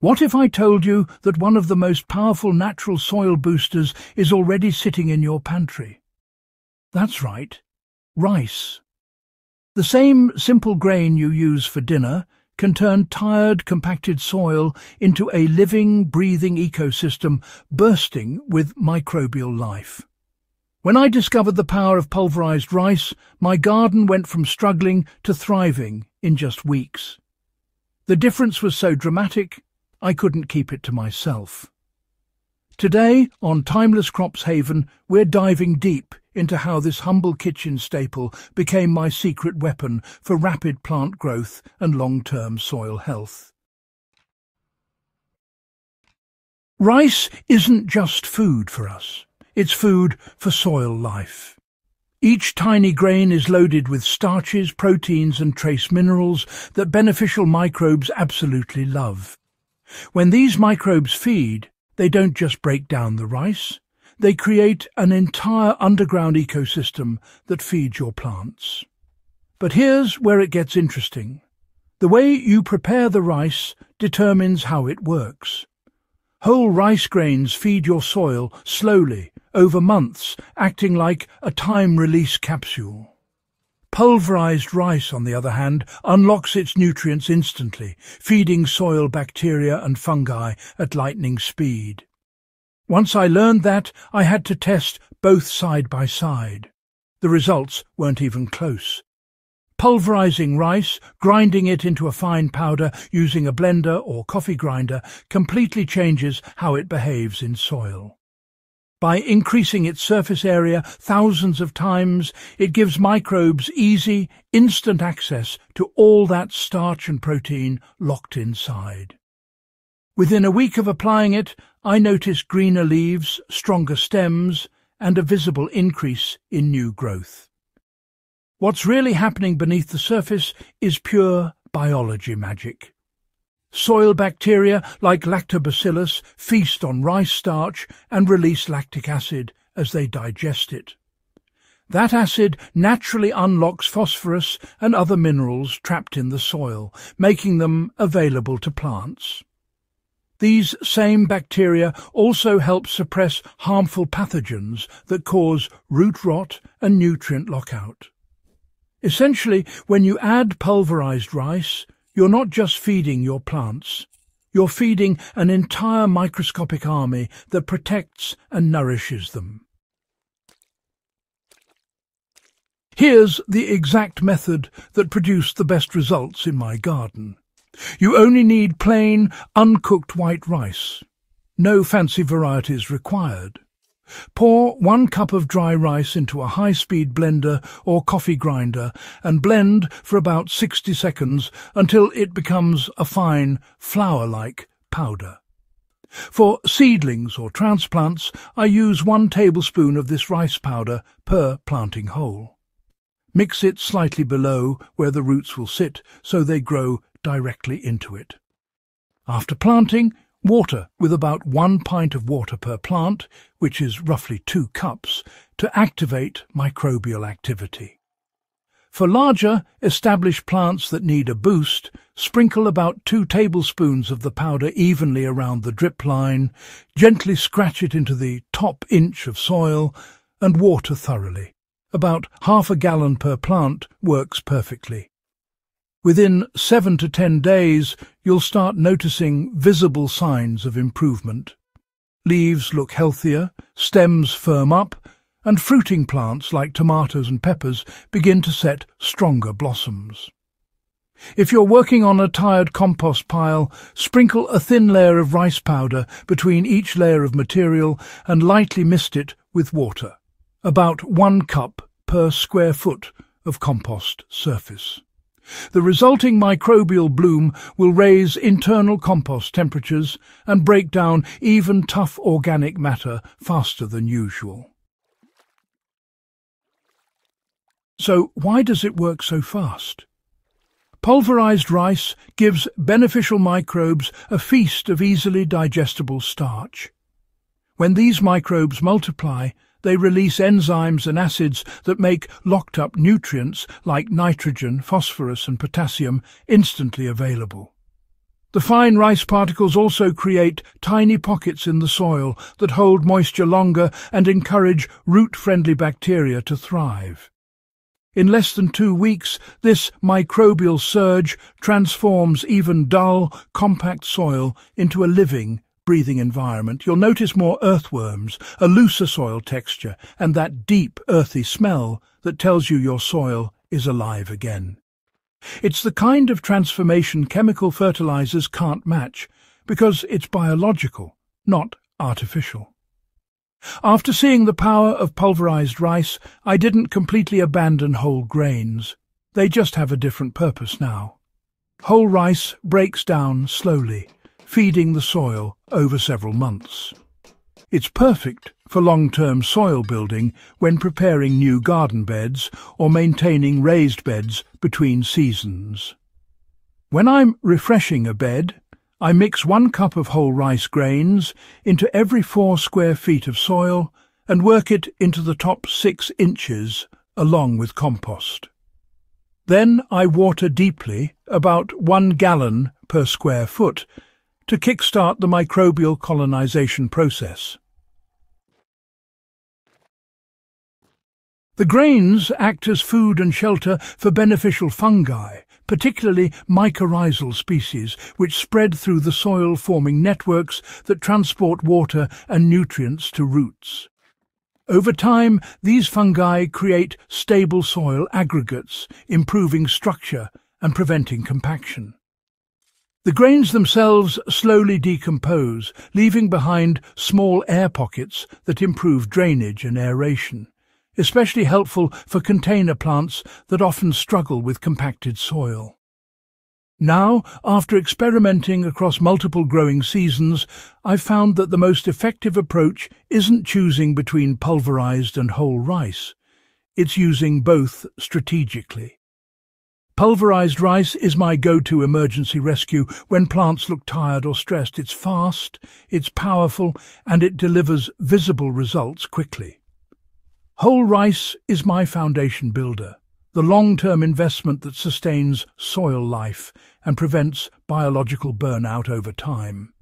What if I told you that one of the most powerful natural soil boosters is already sitting in your pantry? That's right, rice. The same simple grain you use for dinner can turn tired, compacted soil into a living, breathing ecosystem bursting with microbial life. When I discovered the power of pulverized rice, my garden went from struggling to thriving in just weeks. The difference was so dramatic I couldn't keep it to myself. Today, on Timeless Crops Haven, we're diving deep into how this humble kitchen staple became my secret weapon for rapid plant growth and long-term soil health. Rice isn't just food for us, it's food for soil life. Each tiny grain is loaded with starches, proteins and trace minerals that beneficial microbes absolutely love. When these microbes feed, they don't just break down the rice, they create an entire underground ecosystem that feeds your plants. But here's where it gets interesting. The way you prepare the rice determines how it works. Whole rice grains feed your soil slowly, over months, acting like a time-release capsule. Pulverized rice, on the other hand, unlocks its nutrients instantly, feeding soil bacteria and fungi at lightning speed. Once I learned that, I had to test both side by side. The results weren't even close. Pulverizing rice, grinding it into a fine powder using a blender or coffee grinder completely changes how it behaves in soil. By increasing its surface area thousands of times, it gives microbes easy, instant access to all that starch and protein locked inside. Within a week of applying it, I noticed greener leaves, stronger stems, and a visible increase in new growth. What's really happening beneath the surface is pure biology magic. Soil bacteria like lactobacillus feast on rice starch and release lactic acid as they digest it. That acid naturally unlocks phosphorus and other minerals trapped in the soil, making them available to plants. These same bacteria also help suppress harmful pathogens that cause root rot and nutrient lockout. Essentially, when you add pulverized rice, you're not just feeding your plants. You're feeding an entire microscopic army that protects and nourishes them. Here's the exact method that produced the best results in my garden. You only need plain, uncooked white rice. No fancy varieties required. Pour one cup of dry rice into a high-speed blender or coffee grinder and blend for about 60 seconds until it becomes a fine, flour-like powder. For seedlings or transplants, I use one tablespoon of this rice powder per planting hole. Mix it slightly below where the roots will sit so they grow directly into it. After planting, water with about one pint of water per plant, which is roughly two cups, to activate microbial activity. For larger, established plants that need a boost, sprinkle about two tablespoons of the powder evenly around the drip line, gently scratch it into the top inch of soil, and water thoroughly. About half a gallon per plant works perfectly. Within seven to ten days, you'll start noticing visible signs of improvement. Leaves look healthier, stems firm up, and fruiting plants like tomatoes and peppers begin to set stronger blossoms. If you're working on a tired compost pile, sprinkle a thin layer of rice powder between each layer of material and lightly mist it with water, about one cup per square foot of compost surface. The resulting microbial bloom will raise internal compost temperatures and break down even tough organic matter faster than usual. So why does it work so fast? Pulverized rice gives beneficial microbes a feast of easily digestible starch. When these microbes multiply, they release enzymes and acids that make locked-up nutrients like nitrogen, phosphorus and potassium instantly available. The fine rice particles also create tiny pockets in the soil that hold moisture longer and encourage root-friendly bacteria to thrive. In less than two weeks, this microbial surge transforms even dull, compact soil into a living, breathing environment. You'll notice more earthworms, a looser soil texture, and that deep, earthy smell that tells you your soil is alive again. It's the kind of transformation chemical fertilizers can't match because it's biological, not artificial. After seeing the power of pulverized rice, I didn't completely abandon whole grains. They just have a different purpose now. Whole rice breaks down slowly, feeding the soil over several months. It's perfect for long-term soil building when preparing new garden beds or maintaining raised beds between seasons. When I'm refreshing a bed, I mix one cup of whole rice grains into every four square feet of soil and work it into the top six inches along with compost. Then I water deeply, about one gallon per square foot, to kickstart the microbial colonization process. The grains act as food and shelter for beneficial fungi, particularly mycorrhizal species, which spread through the soil forming networks that transport water and nutrients to roots. Over time, these fungi create stable soil aggregates, improving structure and preventing compaction. The grains themselves slowly decompose, leaving behind small air pockets that improve drainage and aeration especially helpful for container plants that often struggle with compacted soil. Now, after experimenting across multiple growing seasons, I've found that the most effective approach isn't choosing between pulverized and whole rice. It's using both strategically. Pulverized rice is my go-to emergency rescue when plants look tired or stressed. It's fast, it's powerful, and it delivers visible results quickly. Whole rice is my foundation builder, the long-term investment that sustains soil life and prevents biological burnout over time.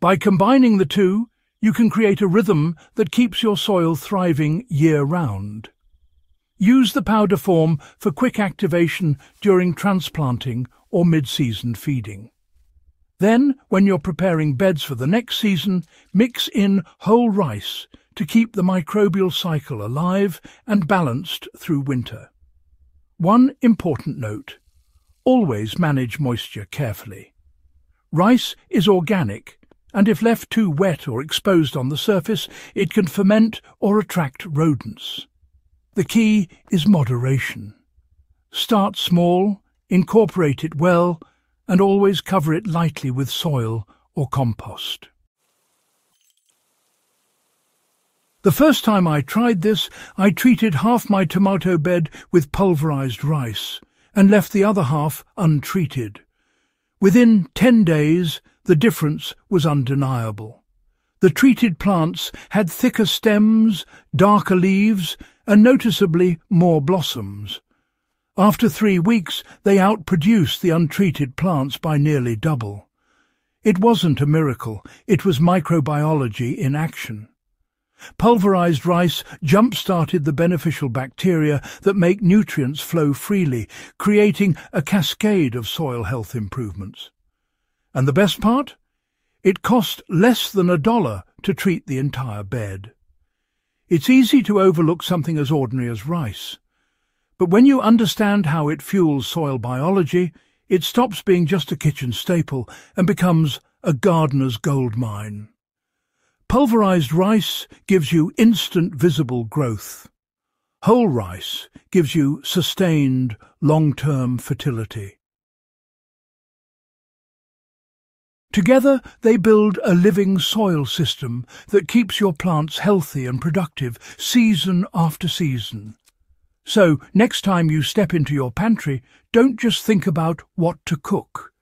By combining the two, you can create a rhythm that keeps your soil thriving year-round. Use the powder form for quick activation during transplanting or mid-season feeding. Then, when you're preparing beds for the next season, mix in whole rice to keep the microbial cycle alive and balanced through winter. One important note. Always manage moisture carefully. Rice is organic, and if left too wet or exposed on the surface, it can ferment or attract rodents. The key is moderation. Start small, incorporate it well, and always cover it lightly with soil or compost. The first time I tried this, I treated half my tomato bed with pulverized rice and left the other half untreated. Within ten days, the difference was undeniable. The treated plants had thicker stems, darker leaves, and noticeably more blossoms. After three weeks, they outproduced the untreated plants by nearly double. It wasn't a miracle, it was microbiology in action. Pulverized rice jump-started the beneficial bacteria that make nutrients flow freely, creating a cascade of soil health improvements. And the best part? It cost less than a dollar to treat the entire bed. It's easy to overlook something as ordinary as rice. But when you understand how it fuels soil biology, it stops being just a kitchen staple and becomes a gardener's gold mine. Pulverized rice gives you instant visible growth. Whole rice gives you sustained, long-term fertility. Together they build a living soil system that keeps your plants healthy and productive season after season. So next time you step into your pantry, don't just think about what to cook.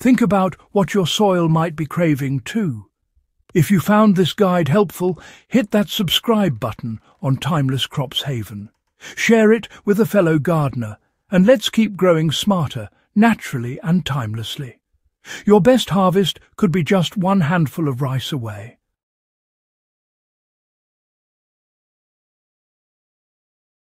Think about what your soil might be craving too. If you found this guide helpful, hit that subscribe button on Timeless Crops Haven. Share it with a fellow gardener, and let's keep growing smarter, naturally and timelessly. Your best harvest could be just one handful of rice away.